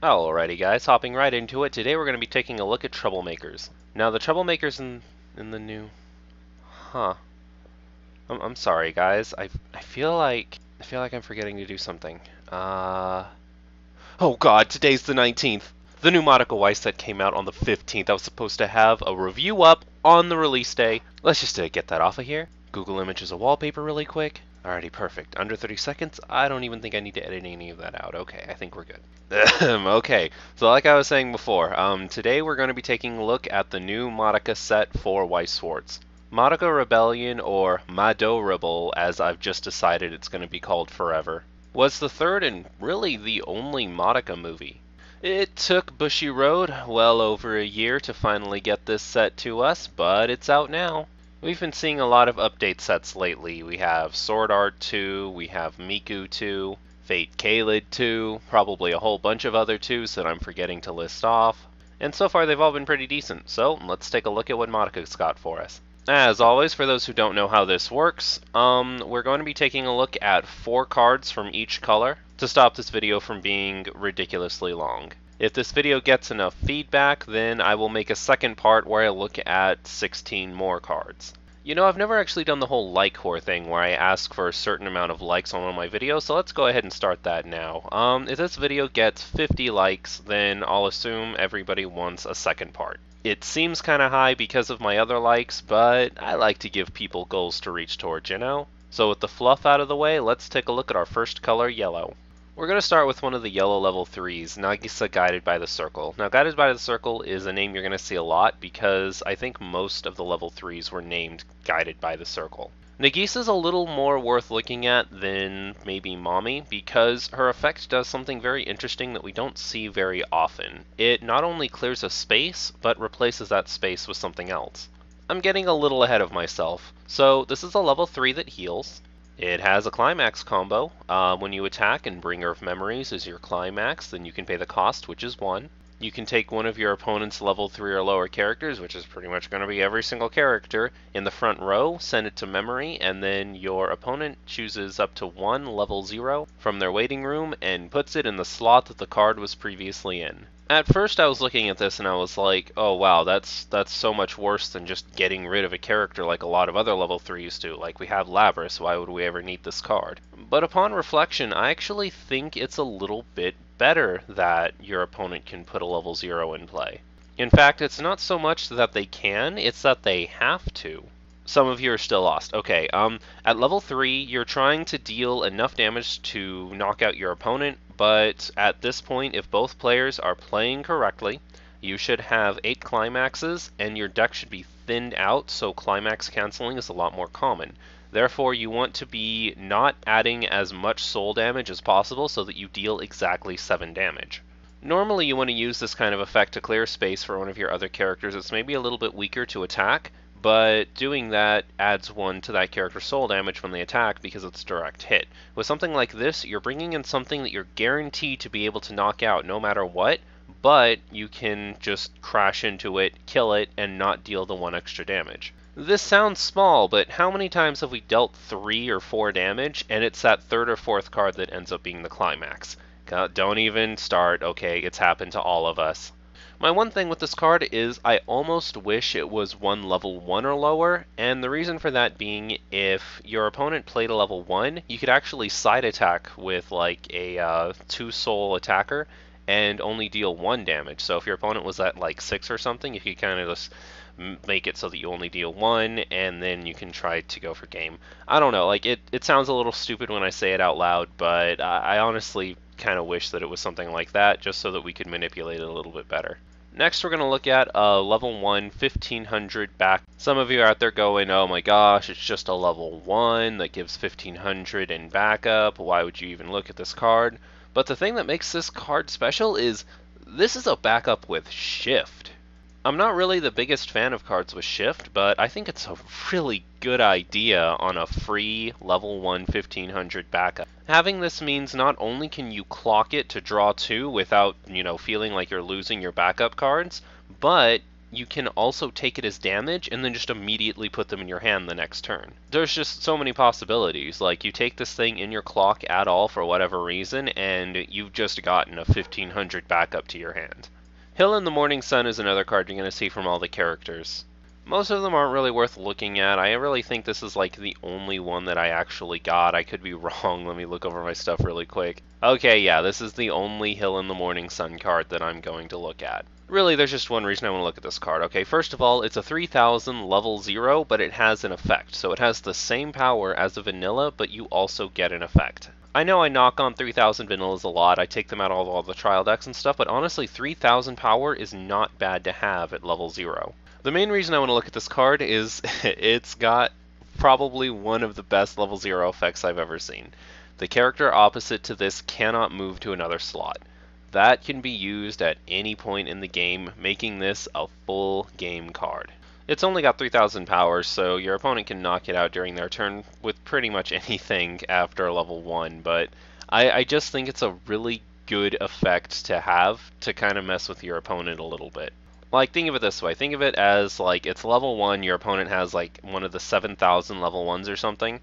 Alrighty guys, hopping right into it. Today we're going to be taking a look at troublemakers. Now the troublemakers in in the new Huh. I'm I'm sorry guys. I I feel like I feel like I'm forgetting to do something. Uh Oh god, today's the 19th. The new Madoka Y set came out on the 15th. I was supposed to have a review up on the release day. Let's just uh, get that off of here. Google images a wallpaper really quick. Alrighty, perfect. Under 30 seconds. I don't even think I need to edit any of that out. Okay, I think we're good. okay, so like I was saying before, um, today we're going to be taking a look at the new Madoka set for Weiss Schwarz. Madoka Rebellion, or Mado Rebel, as I've just decided it's going to be called forever, was the third and really the only Madoka movie. It took Bushiroad well over a year to finally get this set to us, but it's out now. We've been seeing a lot of update sets lately. We have Sword Art 2, we have Miku 2, Fate Kaleid 2, probably a whole bunch of other 2s that I'm forgetting to list off. And so far they've all been pretty decent, so let's take a look at what Madoka's got for us. As always, for those who don't know how this works, um, we're going to be taking a look at four cards from each color to stop this video from being ridiculously long. If this video gets enough feedback, then I will make a second part where I look at 16 more cards. You know, I've never actually done the whole like core thing where I ask for a certain amount of likes on one of my videos, so let's go ahead and start that now. Um, if this video gets 50 likes, then I'll assume everybody wants a second part. It seems kind of high because of my other likes, but I like to give people goals to reach towards, you know? So with the fluff out of the way, let's take a look at our first color, yellow. We're going to start with one of the yellow level 3s, Nagisa Guided by the Circle. Now, Guided by the Circle is a name you're going to see a lot because I think most of the level 3s were named Guided by the Circle. Nagisa's a little more worth looking at than maybe Mami because her effect does something very interesting that we don't see very often. It not only clears a space, but replaces that space with something else. I'm getting a little ahead of myself. So this is a level 3 that heals. It has a climax combo. Uh, when you attack and Bringer of Memories is your climax, then you can pay the cost, which is 1. You can take one of your opponent's level 3 or lower characters, which is pretty much going to be every single character, in the front row, send it to memory, and then your opponent chooses up to one level 0 from their waiting room and puts it in the slot that the card was previously in. At first I was looking at this and I was like, oh wow, that's that's so much worse than just getting rid of a character like a lot of other level 3s do. Like we have Labrys, why would we ever need this card? But upon reflection, I actually think it's a little bit better that your opponent can put a level 0 in play. In fact, it's not so much that they can, it's that they have to some of you are still lost. Okay, um, at level 3, you're trying to deal enough damage to knock out your opponent, but at this point, if both players are playing correctly, you should have 8 climaxes, and your deck should be thinned out, so climax canceling is a lot more common. Therefore, you want to be not adding as much soul damage as possible so that you deal exactly 7 damage. Normally you want to use this kind of effect to clear space for one of your other characters that's maybe a little bit weaker to attack, but doing that adds one to that character's soul damage when they attack because it's direct hit. With something like this, you're bringing in something that you're guaranteed to be able to knock out no matter what, but you can just crash into it, kill it, and not deal the one extra damage. This sounds small, but how many times have we dealt 3 or 4 damage, and it's that third or fourth card that ends up being the climax? Don't even start, okay, it's happened to all of us. My one thing with this card is I almost wish it was one level 1 or lower, and the reason for that being if your opponent played a level 1, you could actually side attack with like a uh, 2 soul attacker and only deal 1 damage. So if your opponent was at like 6 or something, you could kind of just make it so that you only deal 1 and then you can try to go for game. I don't know, like it, it sounds a little stupid when I say it out loud, but I, I honestly kind of wish that it was something like that just so that we could manipulate it a little bit better. Next, we're going to look at a level 1 1500 back. Some of you are out there going, oh my gosh, it's just a level 1 that gives 1500 in backup. Why would you even look at this card? But the thing that makes this card special is this is a backup with shift. I'm not really the biggest fan of cards with shift, but I think it's a really good idea on a free level 1 1500 backup. Having this means not only can you clock it to draw 2 without, you know, feeling like you're losing your backup cards, but you can also take it as damage and then just immediately put them in your hand the next turn. There's just so many possibilities. Like, you take this thing in your clock at all for whatever reason, and you've just gotten a 1500 backup to your hand. Hill in the Morning Sun is another card you're going to see from all the characters. Most of them aren't really worth looking at. I really think this is like the only one that I actually got. I could be wrong. Let me look over my stuff really quick. Okay, yeah, this is the only Hill in the Morning Sun card that I'm going to look at. Really, there's just one reason I want to look at this card. Okay, first of all, it's a 3000 level 0, but it has an effect. So it has the same power as a vanilla, but you also get an effect. I know I knock on 3000 vanillas a lot, I take them out of all the trial decks and stuff, but honestly 3000 power is not bad to have at level 0. The main reason I want to look at this card is it's got probably one of the best level 0 effects I've ever seen. The character opposite to this cannot move to another slot. That can be used at any point in the game, making this a full game card. It's only got 3000 power, so your opponent can knock it out during their turn with pretty much anything after level 1, but I, I just think it's a really good effect to have to kind of mess with your opponent a little bit. Like think of it this way think of it as like it's level one your opponent has like one of the 7000 level ones or something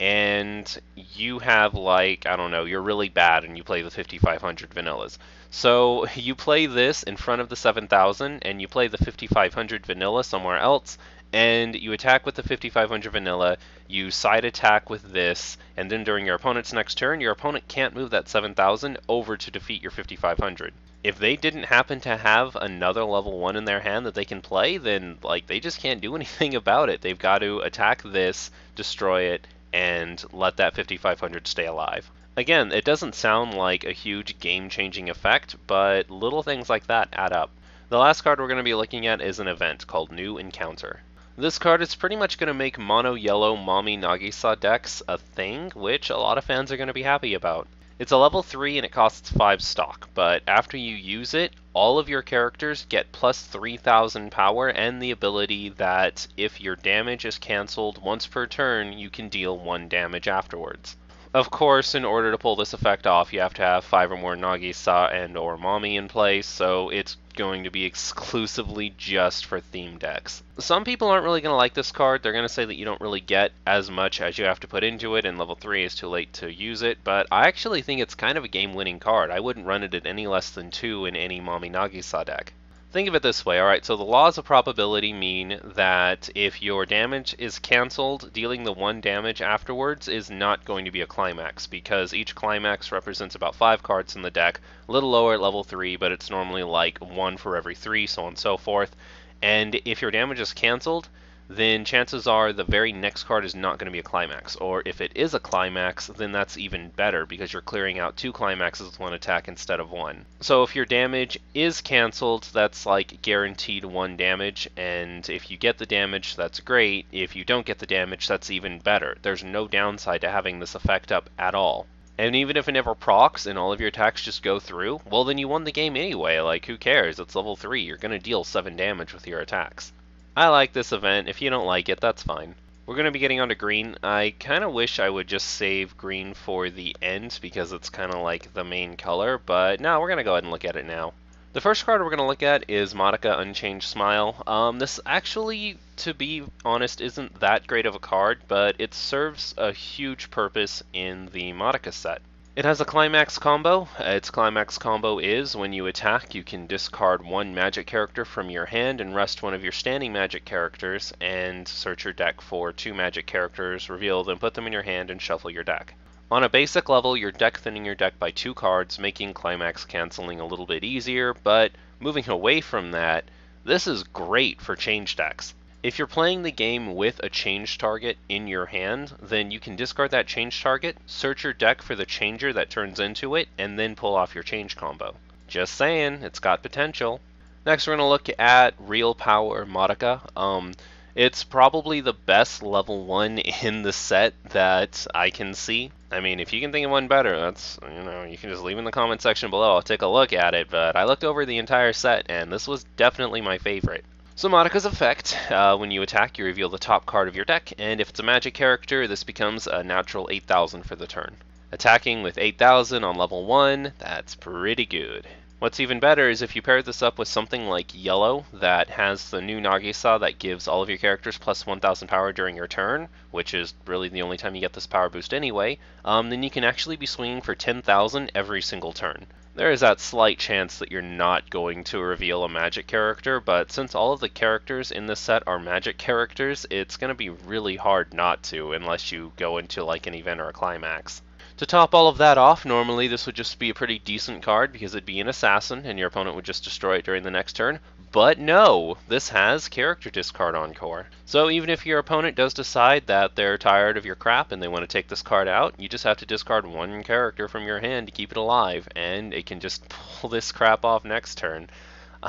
and you have like i don't know you're really bad and you play the 5500 vanillas so you play this in front of the 7000 and you play the 5500 vanilla somewhere else and you attack with the 5500 vanilla, you side attack with this, and then during your opponent's next turn, your opponent can't move that 7000 over to defeat your 5500 if they didn't happen to have another level 1 in their hand that they can play, then like they just can't do anything about it. They've got to attack this, destroy it, and let that 5500 stay alive. Again, it doesn't sound like a huge game-changing effect, but little things like that add up. The last card we're going to be looking at is an event called New Encounter. This card is pretty much going to make mono yellow Mami Nagisa decks a thing, which a lot of fans are going to be happy about. It's a level 3 and it costs 5 stock, but after you use it, all of your characters get plus 3000 power and the ability that if your damage is cancelled once per turn, you can deal 1 damage afterwards. Of course, in order to pull this effect off, you have to have 5 or more Nagisa and or Mami in place, so it's going to be exclusively just for theme decks. Some people aren't really going to like this card. They're going to say that you don't really get as much as you have to put into it, and level 3 is too late to use it, but I actually think it's kind of a game-winning card. I wouldn't run it at any less than 2 in any Mami Nagisa deck. Think of it this way, alright, so the laws of probability mean that if your damage is cancelled, dealing the one damage afterwards is not going to be a climax, because each climax represents about 5 cards in the deck, a little lower at level 3, but it's normally like 1 for every 3, so on and so forth. And if your damage is cancelled, then chances are the very next card is not going to be a climax. Or if it is a climax, then that's even better because you're clearing out two climaxes with one attack instead of one. So if your damage is cancelled, that's like guaranteed one damage, and if you get the damage, that's great. If you don't get the damage, that's even better. There's no downside to having this effect up at all. And even if it never procs and all of your attacks just go through, well then you won the game anyway, like who cares, it's level 3, you're gonna deal 7 damage with your attacks. I like this event. If you don't like it, that's fine. We're going to be getting onto green. I kind of wish I would just save green for the end because it's kind of like the main color, but no, we're going to go ahead and look at it now. The first card we're going to look at is Madoka Unchanged Smile. Um, this actually, to be honest, isn't that great of a card, but it serves a huge purpose in the Madoka set. It has a climax combo. Its climax combo is when you attack, you can discard one magic character from your hand and rest one of your standing magic characters, and search your deck for two magic characters, reveal them, put them in your hand, and shuffle your deck. On a basic level, you're deck thinning your deck by two cards, making climax canceling a little bit easier, but moving away from that, this is great for change decks. If you're playing the game with a change target in your hand, then you can discard that change target, search your deck for the changer that turns into it, and then pull off your change combo. Just saying, it's got potential. Next, we're going to look at Real Power Madoka. Um, it's probably the best level 1 in the set that I can see. I mean, if you can think of one better, that's, you know, you can just leave in the comment section below. I'll take a look at it, but I looked over the entire set, and this was definitely my favorite. So Madoka's effect, uh, when you attack, you reveal the top card of your deck, and if it's a magic character, this becomes a natural 8000 for the turn. Attacking with 8000 on level 1, that's pretty good. What's even better is if you pair this up with something like Yellow that has the new Nagisa that gives all of your characters plus 1000 power during your turn, which is really the only time you get this power boost anyway, um, then you can actually be swinging for 10,000 every single turn. There is that slight chance that you're not going to reveal a magic character, but since all of the characters in this set are magic characters, it's going to be really hard not to unless you go into like an event or a climax. To top all of that off, normally this would just be a pretty decent card because it'd be an assassin and your opponent would just destroy it during the next turn. But no, this has character discard encore. So even if your opponent does decide that they're tired of your crap and they want to take this card out, you just have to discard one character from your hand to keep it alive, and it can just pull this crap off next turn.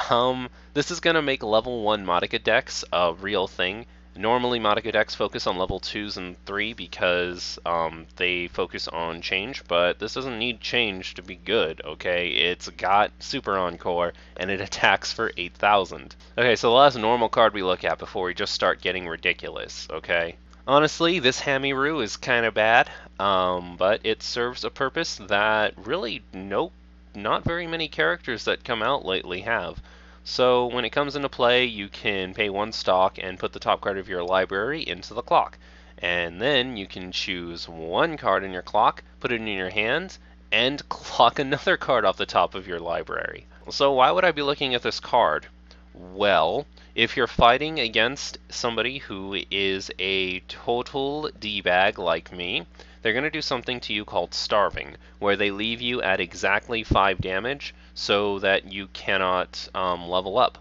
Um, this is going to make level 1 Madoka decks a real thing, Normally, Madoka decks focus on level 2s and 3 because um, they focus on change, but this doesn't need change to be good, okay? It's got Super Encore, and it attacks for 8,000. Okay, so the last normal card we look at before we just start getting ridiculous, okay? Honestly, this Homura is kind of bad, um, but it serves a purpose that really, nope, not very many characters that come out lately have. So when it comes into play, you can pay one stock and put the top card of your library into the clock. And then you can choose one card in your clock, put it in your hand, and clock another card off the top of your library. So why would I be looking at this card? Well, if you're fighting against somebody who is a total D-bag like me, they're going to do something to you called starving, where they leave you at exactly 5 damage so that you cannot um, level up.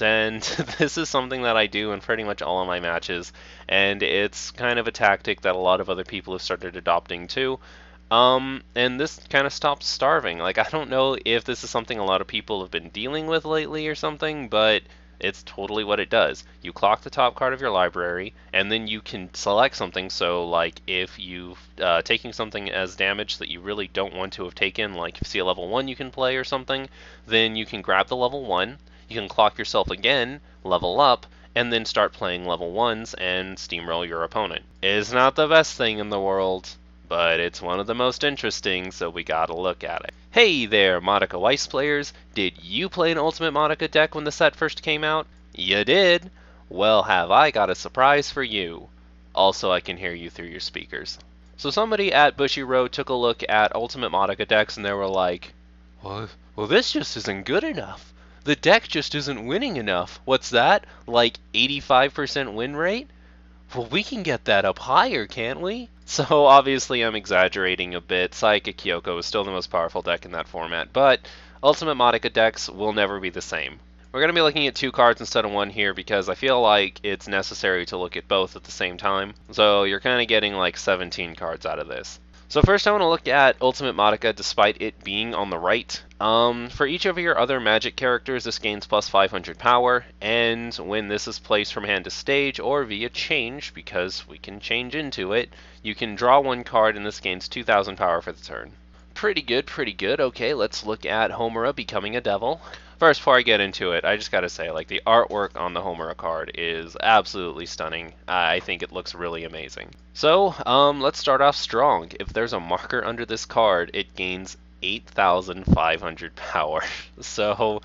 And this is something that I do in pretty much all of my matches, and it's kind of a tactic that a lot of other people have started adopting too. Um, and this kind of stops starving. Like, I don't know if this is something a lot of people have been dealing with lately or something, but it's totally what it does. You clock the top card of your library, and then you can select something. So, like if you've uh, taking something as damage that you really don't want to have taken, like if you see a level one you can play or something, then you can grab the level one. You can clock yourself again, level up, and then start playing level ones and steamroll your opponent. It's not the best thing in the world, but it's one of the most interesting, so we gotta look at it. Hey there, Madoka Weiss players! Did you play an Ultimate Madoka deck when the set first came out? You did? Well, have I got a surprise for you. Also, I can hear you through your speakers. So somebody at Bushiroad took a look at Ultimate Madoka decks and they were like, well, well, this just isn't good enough. The deck just isn't winning enough. What's that? Like 85% win rate? Well, we can get that up higher, can't we? So obviously I'm exaggerating a bit. Sayaka Kyoko is still the most powerful deck in that format, but Ultimate Madoka decks will never be the same. We're going to be looking at two cards instead of one here because I feel like it's necessary to look at both at the same time. So you're kind of getting like 17 cards out of this. So first I want to look at Ultimate Madoka despite it being on the right. Um, for each of your other magic characters, this gains plus 500 power, and when this is placed from hand to stage or via change, because we can change into it, you can draw one card and this gains 2000 power for the turn. Pretty good, pretty good. Okay, let's look at Homura becoming a devil. First, before I get into it, I just gotta say, like, the artwork on the Homura card is absolutely stunning. I think it looks really amazing. So, um, let's start off strong. If there's a marker under this card, it gains 8,500 power. so,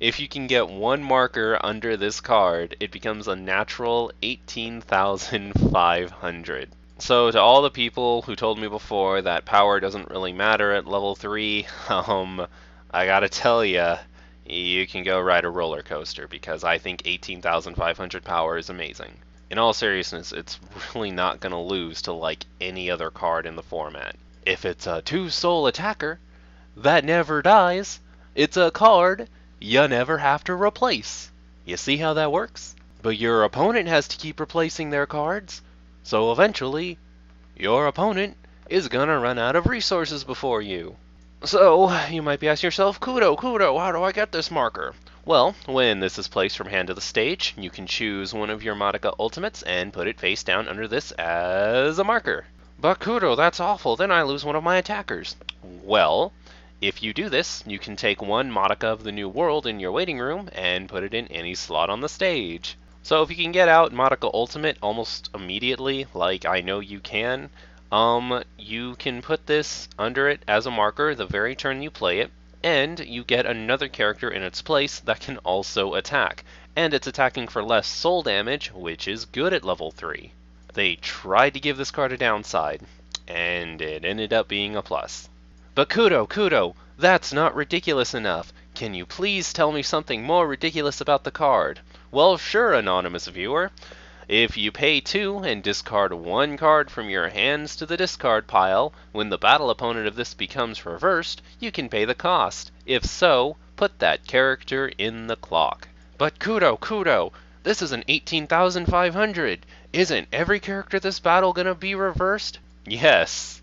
if you can get one marker under this card, it becomes a natural 18,500. So to all the people who told me before that power doesn't really matter at level 3, um, I gotta tell ya, you can go ride a roller coaster because I think 18,500 power is amazing. In all seriousness, it's really not going to lose to like any other card in the format. If it's a two soul attacker that never dies, it's a card you never have to replace. You see how that works? But your opponent has to keep replacing their cards, so eventually your opponent is gonna run out of resources before you. So, you might be asking yourself, Kudo, Kudo, how do I get this marker? Well, when this is placed from hand to the stage, you can choose one of your Madoka Ultimates and put it face down under this as a marker. But Kudo, that's awful, then I lose one of my attackers. Well, if you do this, you can take one Madoka of the New World in your waiting room and put it in any slot on the stage. So if you can get out Madoka Ultimate almost immediately, like I know you can, um, you can put this under it as a marker the very turn you play it, and you get another character in its place that can also attack. And it's attacking for less soul damage, which is good at level 3. They tried to give this card a downside, and it ended up being a plus. But Kudo, Kudo, that's not ridiculous enough. Can you please tell me something more ridiculous about the card? Well, sure, anonymous viewer. If you pay 2 and discard one card from your hands to the discard pile, when the battle opponent of this becomes reversed, you can pay the cost. If so, put that character in the clock. But Kudo, Kudo, this is an 18,500. Isn't every character this battle gonna be reversed? Yes.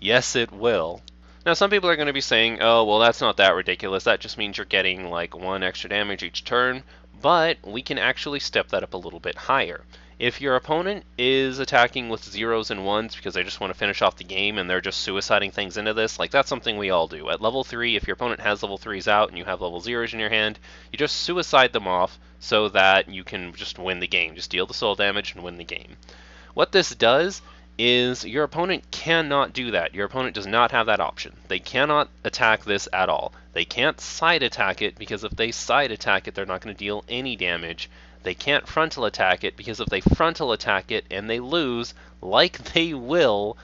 Yes, it will. Now, some people are going to be saying, oh, well, that's not that ridiculous. That just means you're getting like one extra damage each turn but we can actually step that up a little bit higher. If your opponent is attacking with zeros and ones because they just want to finish off the game and they're just suiciding things into this, like that's something we all do. At level 3, if your opponent has level 3s out and you have level zeros in your hand, you just suicide them off so that you can just win the game. Just deal the soul damage and win the game. What this does is your opponent cannot do that. Your opponent does not have that option. They cannot attack this at all. They can't side attack it because if they side attack it, they're not going to deal any damage. They can't frontal attack it because if they frontal attack it and they lose, like they will,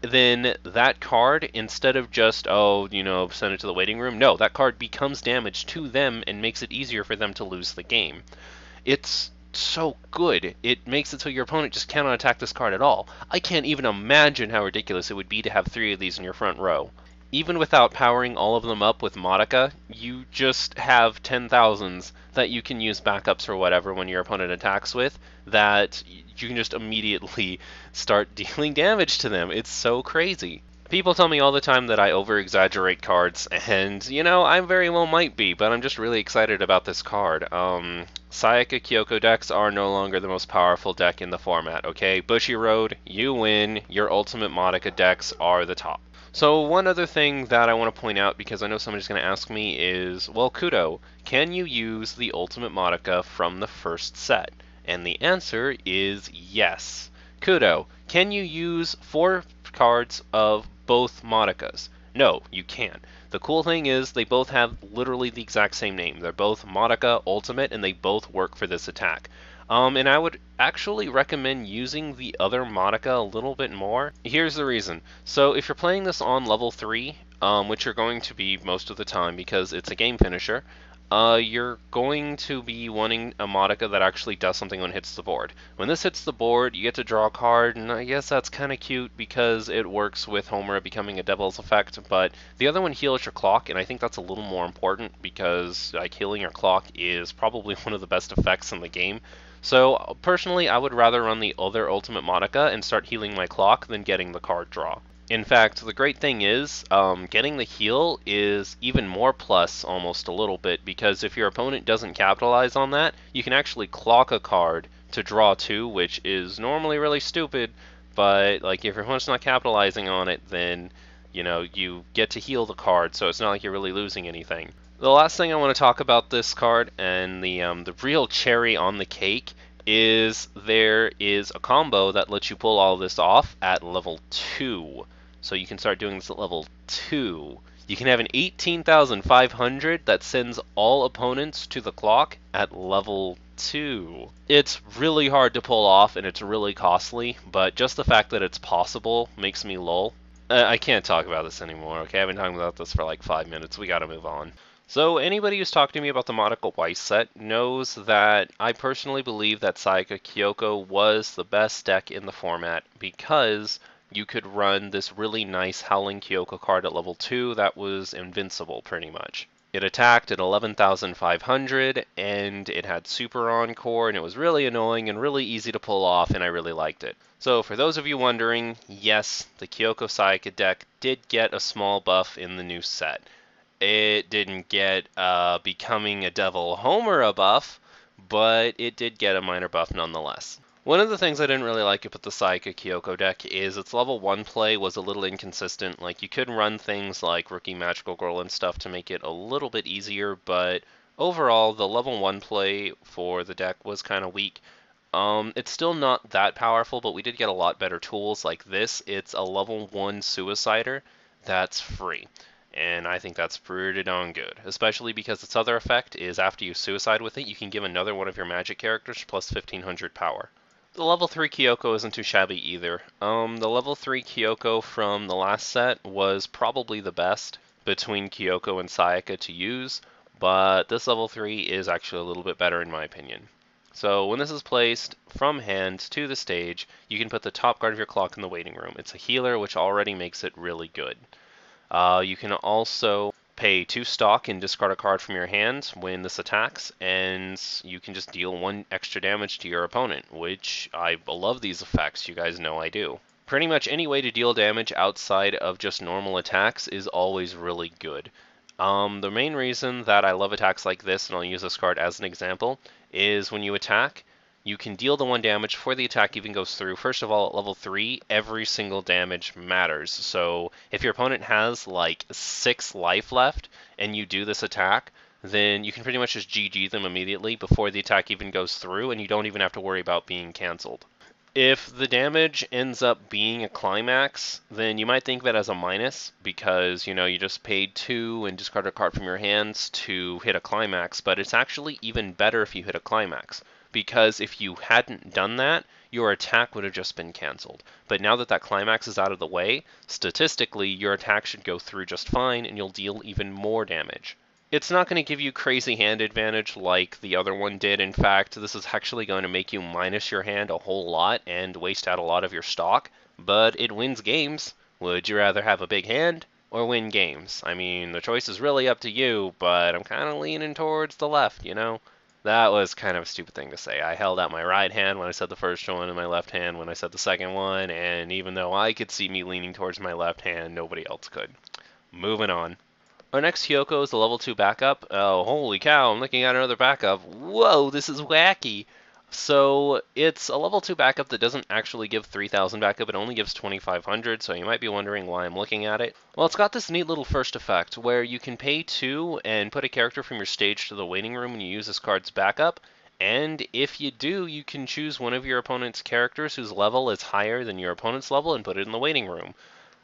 then that card, instead of just, oh, you know, send it to the waiting room, no, that card becomes damage to them and makes it easier for them to lose the game. It's so good. It makes it so your opponent just cannot attack this card at all. I can't even imagine how ridiculous it would be to have three of these in your front row. Even without powering all of them up with Madoka, you just have 10,000s that you can use backups or whatever when your opponent attacks with that you can just immediately start dealing damage to them. It's so crazy. People tell me all the time that I over exaggerate cards, and you know, I very well might be, but I'm just really excited about this card. Um, Sayaka Kyoko decks are no longer the most powerful deck in the format, okay? Bushiroad, you win. Your Ultimate Madoka decks are the top. So, one other thing that I want to point out, because I know somebody's going to ask me, is well, Kudo, can you use the Ultimate Madoka from the first set? And the answer is yes. Kudo, can you use four cards of both Madokas. No, you can't. The cool thing is they both have literally the exact same name. They're both Madoka Ultimate and they both work for this attack. Um, and I would actually recommend using the other Madoka a little bit more. Here's the reason. So if you're playing this on level 3, um, which you're going to be most of the time because it's a game finisher, uh, you're going to be wanting a Madoka that actually does something when it hits the board. When this hits the board, you get to draw a card, and I guess that's kind of cute because it works with Homura becoming a Devil's Effect, but the other one heals your clock, and I think that's a little more important because like healing your clock is probably one of the best effects in the game. So personally, I would rather run the other Ultimate Madoka and start healing my clock than getting the card draw. In fact, the great thing is, um, getting the heal is even more plus almost a little bit because if your opponent doesn't capitalize on that, you can actually clock a card to draw two, which is normally really stupid, but like if your opponent's not capitalizing on it, then you know you get to heal the card, so it's not like you're really losing anything. The last thing I want to talk about this card and the um, the real cherry on the cake is there is a combo that lets you pull all this off at level two. So you can start doing this at level 2. You can have an 18,500 that sends all opponents to the clock at level 2. It's really hard to pull off and it's really costly, but just the fact that it's possible makes me lull. Uh, I can't talk about this anymore, okay? I've been talking about this for like 5 minutes. We gotta move on. So anybody who's talked to me about the Madoka Weiss set knows that I personally believe that Sayaka Kyoko was the best deck in the format because you could run this really nice Howling Kyoko card at level 2 that was invincible pretty much. It attacked at 11,500 and it had Super Encore and it was really annoying and really easy to pull off and I really liked it. So for those of you wondering, yes, the Kyoko Sayaka deck did get a small buff in the new set. It didn't get uh, becoming a Devil Homura a buff, but it did get a minor buff nonetheless. One of the things I didn't really like about the Sayaka Kyoko deck is its level 1 play was a little inconsistent. Like, you could run things like Rookie Magical Girl and stuff to make it a little bit easier, but overall, the level 1 play for the deck was kind of weak. Um, it's still not that powerful, but we did get a lot better tools like this. It's a level 1 Suicider that's free. and I think that's pretty darn good. Especially because its other effect is after you suicide with it, you can give another one of your magic characters plus 1500 power. The level 3 Kyoko isn't too shabby either. Um, the level 3 Kyoko from the last set was probably the best between Kyoko and Sayaka to use, but this level 3 is actually a little bit better in my opinion. So when this is placed from hand to the stage, you can put the top guard of your clock in the waiting room. It's a healer, which already makes it really good. Uh, you can also pay two stock and discard a card from your hand when this attacks, and you can just deal one extra damage to your opponent, which I love these effects. You guys know I do. Pretty much any way to deal damage outside of just normal attacks is always really good. Um, the main reason that I love attacks like this, and I'll use this card as an example, is when you attack, you can deal the one damage before the attack even goes through. First of all, at level 3, every single damage matters. So if your opponent has like 6 life left and you do this attack, then you can pretty much just GG them immediately before the attack even goes through, and you don't even have to worry about being cancelled. If the damage ends up being a climax, then you might think that as a minus because, you know, you just paid two and discarded a card from your hands to hit a climax, but it's actually even better if you hit a climax because if you hadn't done that, your attack would have just been canceled. But now that that climax is out of the way, statistically, your attack should go through just fine and you'll deal even more damage. It's not going to give you crazy hand advantage like the other one did. In fact, this is actually going to make you minus your hand a whole lot and waste out a lot of your stock, but it wins games. Would you rather have a big hand or win games? I mean, the choice is really up to you, but I'm kind of leaning towards the left, you know? That was kind of a stupid thing to say. I held out my right hand when I said the first one and my left hand when I said the second one, and even though I could see me leaning towards my left hand, nobody else could. Moving on. Our next Kyoko is a level 2 backup. Oh, holy cow, I'm looking at another backup. Whoa, this is wacky. So it's a level 2 backup that doesn't actually give 3000 backup, it only gives 2500, so you might be wondering why I'm looking at it. Well, it's got this neat little first effect where you can pay 2 and put a character from your stage to the waiting room when you use this card's backup, and if you do, you can choose one of your opponent's characters whose level is higher than your opponent's level and put it in the waiting room.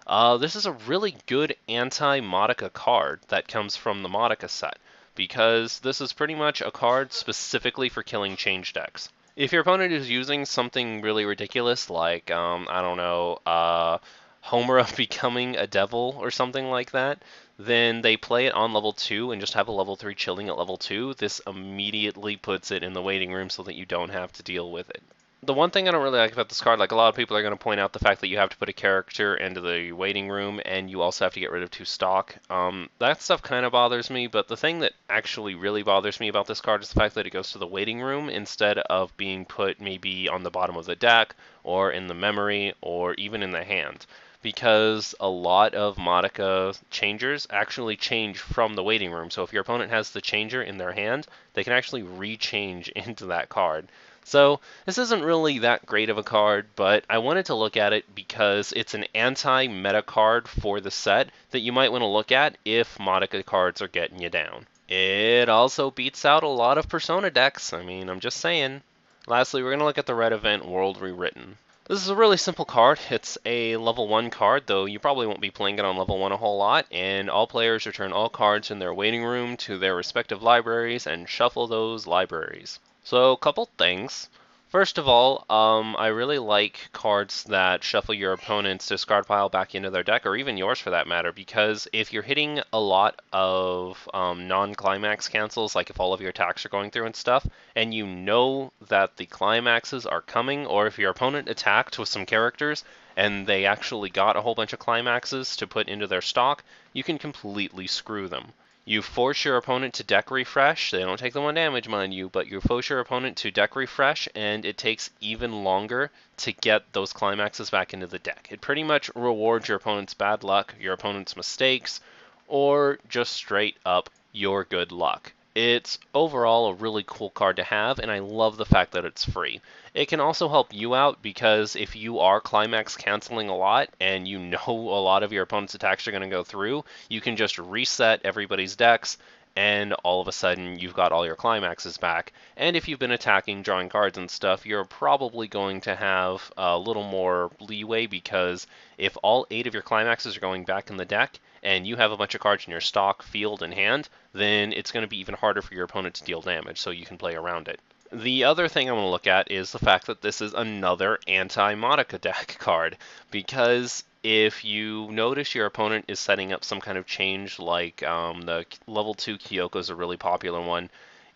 Uh, this is a really good anti-Madoka card that comes from the Madoka set, because this is pretty much a card specifically for killing change decks. If your opponent is using something really ridiculous, like, um, I don't know, uh, Homura becoming a devil or something like that, then they play it on level 2 and just have a level 3 chilling at level 2. This immediately puts it in the waiting room so that you don't have to deal with it the one thing I don't really like about this card, like a lot of people are going to point out the fact that you have to put a character into the waiting room and you also have to get rid of two stock. Um, that stuff kind of bothers me, but the thing that actually really bothers me about this card is the fact that it goes to the waiting room instead of being put maybe on the bottom of the deck or in the memory or even in the hand. Because a lot of Madoka changers actually change from the waiting room. So if your opponent has the changer in their hand, they can actually rechange into that card. So this isn't really that great of a card, but I wanted to look at it because it's an anti-meta card for the set that you might want to look at if Madoka cards are getting you down. It also beats out a lot of Persona decks, I mean, I'm just saying. Lastly, we're going to look at the Red Event World Rewritten. This is a really simple card. It's a level 1 card, though you probably won't be playing it on level 1 a whole lot, and all players return all cards in their waiting room to their respective libraries and shuffle those libraries. So, a couple things. First of all, um, I really like cards that shuffle your opponent's discard pile back into their deck, or even yours for that matter, because if you're hitting a lot of um, non-climax cancels, like if all of your attacks are going through and stuff, and you know that the climaxes are coming, or if your opponent attacked with some characters and they actually got a whole bunch of climaxes to put into their stock, you can completely screw them. You force your opponent to deck refresh. They don't take the one damage, mind you, but you force your opponent to deck refresh, and it takes even longer to get those climaxes back into the deck. It pretty much rewards your opponent's bad luck, your opponent's mistakes, or just straight up your good luck. It's overall a really cool card to have, and I love the fact that it's free. It can also help you out because if you are climax canceling a lot and you know a lot of your opponent's attacks are going to go through, you can just reset everybody's decks and all of a sudden you've got all your climaxes back. And if you've been attacking, drawing cards and stuff, you're probably going to have a little more leeway because if all eight of your climaxes are going back in the deck and you have a bunch of cards in your stock, field, and hand, then it's going to be even harder for your opponent to deal damage, so you can play around it. The other thing I want to look at is the fact that this is another anti-Madoka deck card, because if you notice your opponent is setting up some kind of change, like um, the level 2 Kyoko is a really popular one,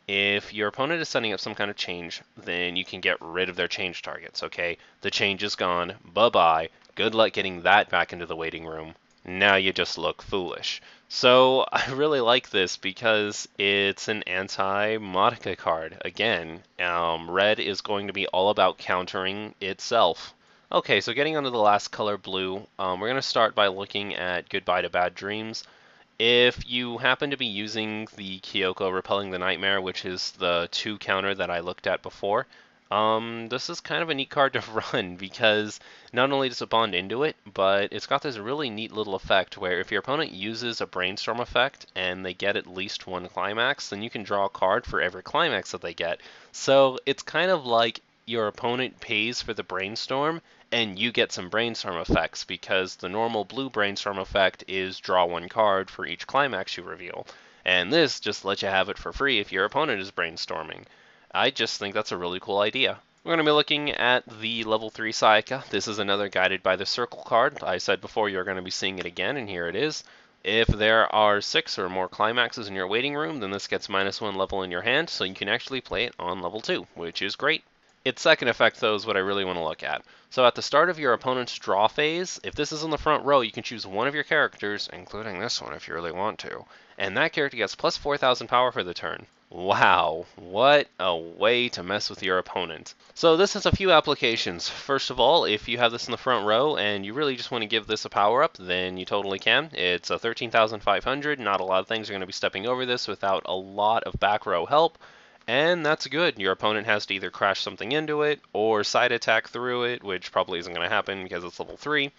if your opponent is setting up some kind of change, then you can get rid of their change targets, okay? The change is gone, bye-bye, good luck getting that back into the waiting room. Now you just look foolish. So I really like this because it's an anti-Madoka card. Again, um, red is going to be all about countering itself. Okay, so getting onto the last color, blue, um, we're going to start by looking at Goodbye to Bad Dreams. If you happen to be using the Kyoko Repelling the Nightmare, which is the 2 counter that I looked at before, um, this is kind of a neat card to run because not only does it bond into it, but it's got this really neat little effect where if your opponent uses a brainstorm effect and they get at least one climax, then you can draw a card for every climax that they get. So it's kind of like your opponent pays for the brainstorm and you get some brainstorm effects because the normal blue brainstorm effect is draw one card for each climax you reveal. And this just lets you have it for free if your opponent is brainstorming. I just think that's a really cool idea. We're going to be looking at the level 3 Sayaka. This is another guided by the circle card. I said before you're going to be seeing it again, and here it is. If there are six or more climaxes in your waiting room, then this gets minus one level in your hand, so you can actually play it on level 2, which is great. Its second effect, though, is what I really want to look at. So at the start of your opponent's draw phase, if this is in the front row, you can choose one of your characters, including this one if you really want to, and that character gets plus 4,000 power for the turn. Wow, what a way to mess with your opponent. So this has a few applications. First of all, if you have this in the front row and you really just want to give this a power up, then you totally can. It's a 13,500, not a lot of things are going to be stepping over this without a lot of back row help. And that's good. Your opponent has to either crash something into it or side attack through it, which probably isn't going to happen because it's level 3.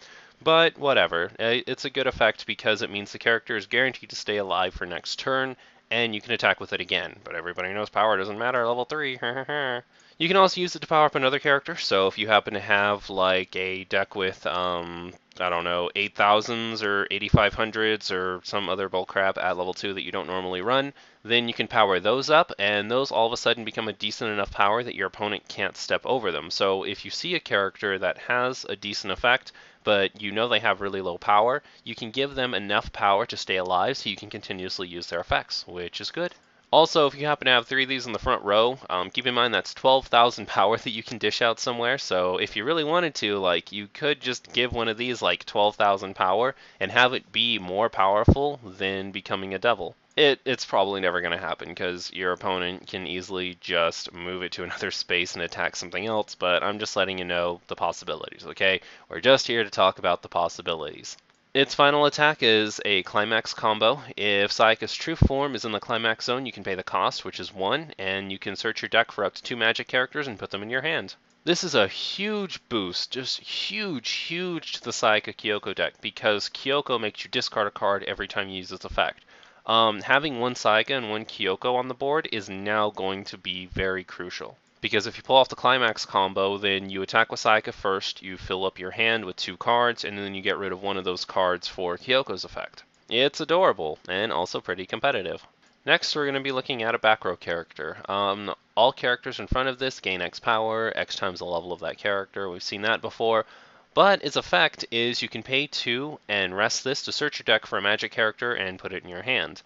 But whatever. It's a good effect because it means the character is guaranteed to stay alive for next turn, and you can attack with it again. But everybody knows power doesn't matter, level 3. you can also use it to power up another character, so if you happen to have like a deck with um, I don't know, 8000s or 8500s or some other bullcrap at level 2 that you don't normally run, then you can power those up, and those all of a sudden become a decent enough power that your opponent can't step over them. So if you see a character that has a decent effect, but you know they have really low power, you can give them enough power to stay alive so you can continuously use their effects, which is good. Also, if you happen to have three of these in the front row, um, keep in mind that's 12,000 power that you can dish out somewhere. So if you really wanted to, like, you could just give one of these like 12,000 power and have it be more powerful than becoming a devil. It, it's probably never going to happen because your opponent can easily just move it to another space and attack something else, but I'm just letting you know the possibilities, okay? We're just here to talk about the possibilities. Its final attack is a climax combo. If Sayaka's true form is in the climax zone, you can pay the cost, which is 1, and you can search your deck for up to 2 magic characters and put them in your hand. This is a huge boost, just huge, huge to the Sayaka Kyoko deck, because Kyoko makes you discard a card every time you use its effect. Um, having one Sayaka and one Kyoko on the board is now going to be very crucial. Because if you pull off the climax combo, then you attack with Sayaka first, you fill up your hand with two cards, and then you get rid of one of those cards for Kyoko's effect. It's adorable, and also pretty competitive. Next, we're going to be looking at a back row character. Um, all characters in front of this gain X power, X times the level of that character. We've seen that before. But its effect is you can pay 2 and rest this to search your deck for a magic character and put it in your hand.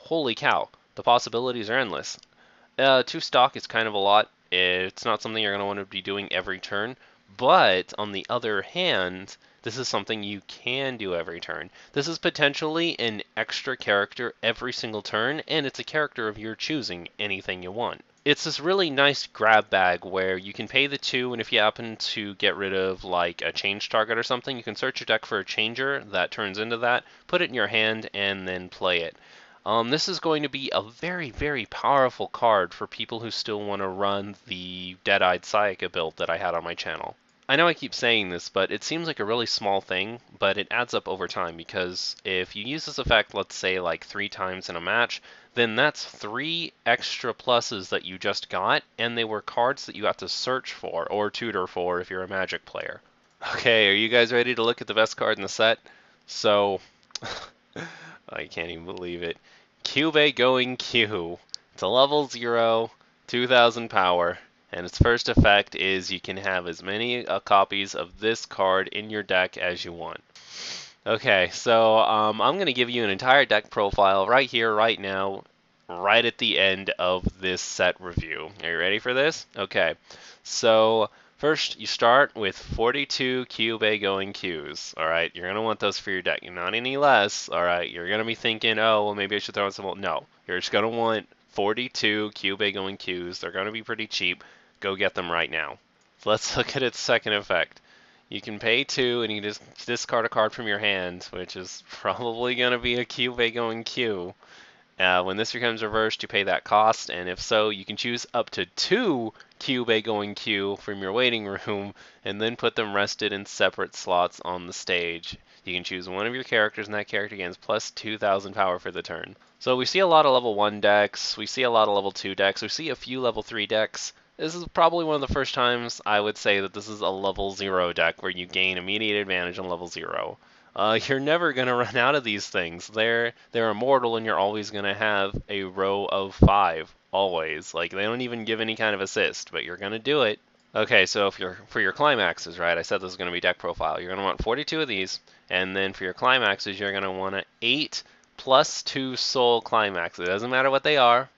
Holy cow, the possibilities are endless. Uh, 2 stock is kind of a lot, it's not something you're going to want to be doing every turn. But on the other hand, this is something you can do every turn. This is potentially an extra character every single turn, and it's a character of your choosing, anything you want. It's this really nice grab bag where you can pay the two, and if you happen to get rid of like a change target or something, you can search your deck for a changer that turns into that, put it in your hand, and then play it. Um, this is going to be a very, very powerful card for people who still want to run the Dead-Eyed Sayaka build that I had on my channel. I know I keep saying this, but it seems like a really small thing, but it adds up over time because if you use this effect, let's say like three times in a match, then that's three extra pluses that you just got, and they were cards that you had to search for or tutor for if you're a Magic player. Okay, are you guys ready to look at the best card in the set? So, I can't even believe it. Kyubey Going Q. It's a level 0, 2000 power, and its first effect is you can have as many uh, copies of this card in your deck as you want. Okay, so um, I'm going to give you an entire deck profile right here, right now, right at the end of this set review. Are you ready for this? Okay, so first you start with 42 Kyubey going Qs. All right, you're to want those for your deck. You're not any less. All right, you're to be thinking, oh, well, maybe I should throw in some. No, you're just to want 42 Kyubey going Qs. They're to be pretty cheap. Go get them right now. Let's look at its second effect. You can pay two and you just discard a card from your hand, which is probably to be a Kyubey going Q. Uh, when this becomes reversed, you pay that cost, and if so, you can choose up to two Kyubey going Q from your waiting room, and then put them rested in separate slots on the stage. You can choose one of your characters, and that character gains plus 2,000 power for the turn. So we see a lot of level 1 decks, we see a lot of level 2 decks, we see a few level 3 decks. This is probably one of the first times I would say that this is a level 0 deck where you gain immediate advantage on level 0. Uh, you're never going to run out of these things. They're, they're immortal and you're always going to have a row of 5. Always. Like, they don't even give any kind of assist, but you're going to do it. Okay, so if you're for your climaxes, right? I said this is going to be deck profile. You're going to want 42 of these, and then for your climaxes, you're going to want an 8 plus 2 soul climax. It doesn't matter what they are.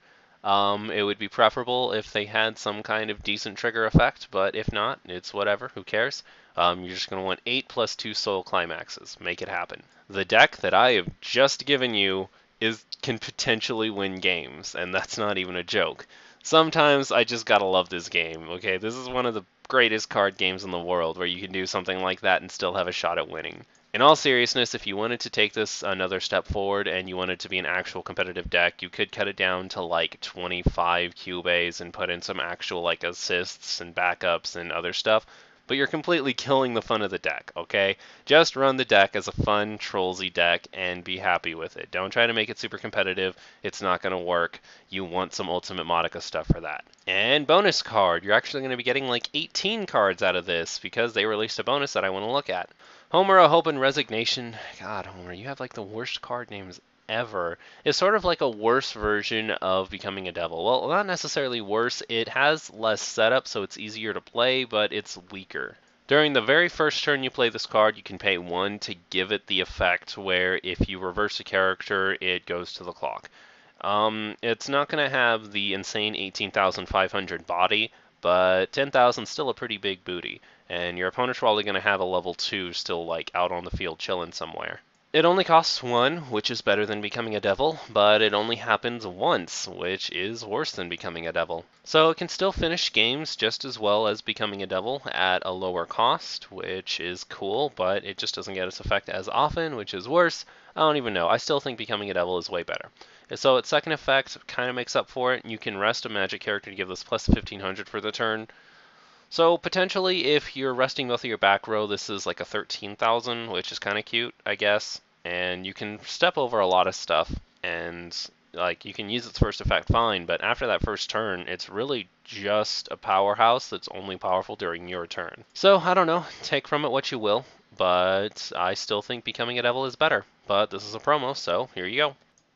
Um, it would be preferable if they had some kind of decent trigger effect, but if not, it's whatever. Who cares? Um, you're just going to want 8 plus 2 soul climaxes. Make it happen. The deck that I have just given you is can potentially win games, and that's not even a joke. Sometimes I just gotta love this game, okay? This is one of the greatest card games in the world where you can do something like that and still have a shot at winning. In all seriousness, if you wanted to take this another step forward and you wanted to be an actual competitive deck, you could cut it down to like 25 Kyubeys and put in some actual like assists and backups and other stuff. But you're completely killing the fun of the deck, okay? Just run the deck as a fun Trollsy deck and be happy with it. Don't try to make it super competitive. It's not going to work. You want some Ultimate Madoka stuff for that. And bonus card. You're actually going to be getting like 18 cards out of this because they released a bonus that I want to look at. Homura, Hope, and Resignation. God, Homer, you have like the worst card names ever. It's sort of like a worse version of Becoming a Devil. Well, not necessarily worse. It has less setup, so it's easier to play, but it's weaker. During the very first turn you play this card, you can pay one to give it the effect where if you reverse a character, it goes to the clock. Um, it's not going to have the insane 18,500 body, but 10,000 still a pretty big booty and your opponent's probably going to have a level 2 still like out on the field chilling somewhere. It only costs one, which is better than becoming a devil, but it only happens once, which is worse than becoming a devil. So it can still finish games just as well as becoming a devil at a lower cost, which is cool, but it just doesn't get its effect as often, which is worse. I don't even know. I still think becoming a devil is way better. So its second effect kind of makes up for it. You can rest a magic character to give this plus 1500 for the turn, so potentially, if you're resting both of your back row, this is like a 13,000, which is kind of cute, I guess. And you can step over a lot of stuff, and like you can use its first effect fine, but after that first turn, it's really just a powerhouse that's only powerful during your turn. So I don't know, take from it what you will, but I still think becoming a devil is better. But this is a promo, so here you go.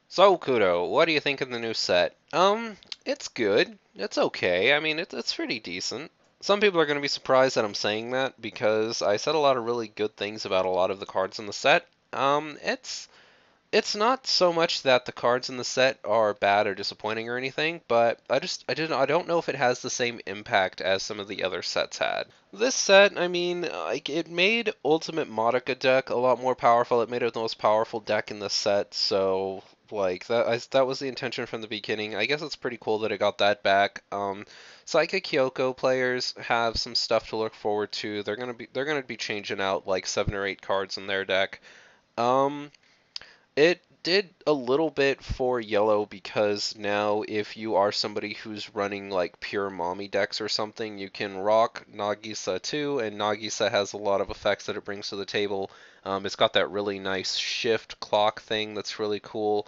So Kudou, what do you think of the new set? Um, it's good. It's okay. I mean, it's it's pretty decent. Some people are going to be surprised that I'm saying that because I said a lot of really good things about a lot of the cards in the set. Um, it's it's not so much that the cards in the set are bad or disappointing or anything, but I just I didn't I don't know if it has the same impact as some of the other sets had. This set, I mean, like it made Ultimate Madoka deck a lot more powerful. It made it the most powerful deck in the set, so like that I, that was the intention from the beginning. I guess it's pretty cool that it got that back. Um, Sayaka Kyoko players have some stuff to look forward to. They're gonna be they're gonna be changing out like seven or eight cards in their deck. Um, it did a little bit for yellow because now if you are somebody who's running like pure Mami decks or something, you can rock Nagisa too, and Nagisa has a lot of effects that it brings to the table. Um, it's got that really nice shift clock thing that's really cool.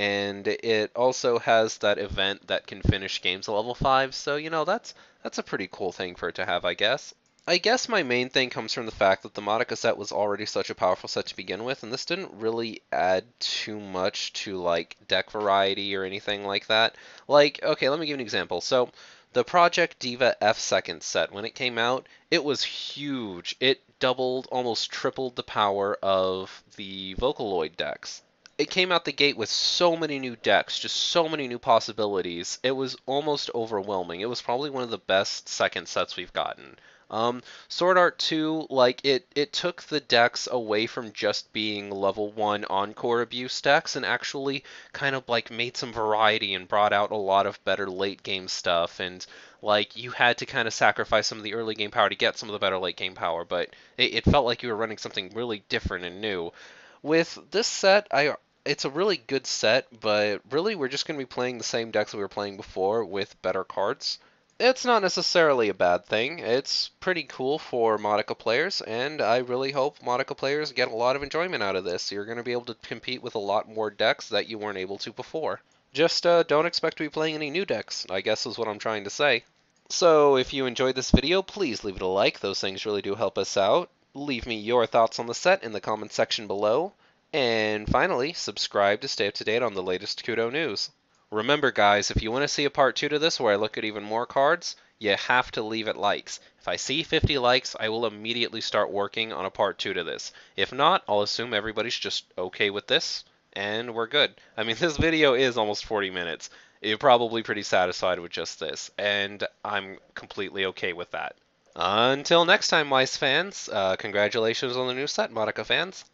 And it also has that event that can finish games at level 5, so you know, that's that's a pretty cool thing for it to have, I guess. I guess my main thing comes from the fact that the Madoka set was already such a powerful set to begin with, and this didn't really add too much to like deck variety or anything like that. Like, okay, let me give an example. So, the Project Diva F second set, when it came out, it was huge. It doubled, almost tripled the power of the Vocaloid decks. It came out the gate with so many new decks, just so many new possibilities. It was almost overwhelming. It was probably one of the best second sets we've gotten. Um, Sword Art 2, like it, it took the decks away from just being level one encore abuse decks and actually kind of like made some variety and brought out a lot of better late game stuff. And like you had to kind of sacrifice some of the early game power to get some of the better late game power, but it, it felt like you were running something really different and new. With this set, I it's a really good set, but really we're just going to be playing the same decks we were playing before with better cards it's not necessarily a bad thing. It's pretty cool for Madoka players, and I really hope Madoka players get a lot of enjoyment out of this. You're going to be able to compete with a lot more decks that you weren't able to before. Just uh, don't expect to be playing any new decks, I guess is what I'm trying to say. So if you enjoyed this video, please leave it a like. Those things really do help us out. Leave me your thoughts on the set in the comments section below. And finally, subscribe to stay up to date on the latest Kudou news. Remember guys, if you want to see a part 2 to this where I look at even more cards, you have to leave it likes. If I see 50 likes, I will immediately start working on a part 2 to this. If not, I'll assume everybody's just okay with this, and we're good. I mean, this video is almost 40 minutes. You're probably pretty satisfied with just this, and I'm completely okay with that. Until next time, Weiss fans, uh, congratulations on the new set, Madoka fans.